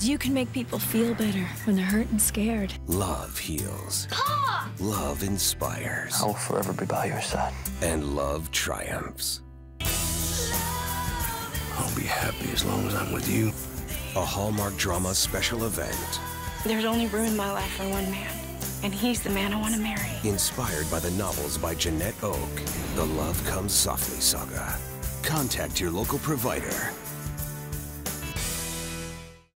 You can make people feel better when they're hurt and scared. Love heals. Pa! Love inspires. I will forever be by your side. And love triumphs. I'll be happy as long as I'm with you. A Hallmark Drama special event. There's only room in my life for one man, and he's the man I want to marry. Inspired by the novels by Janette Oke, the Love Comes Softly saga. Contact your local provider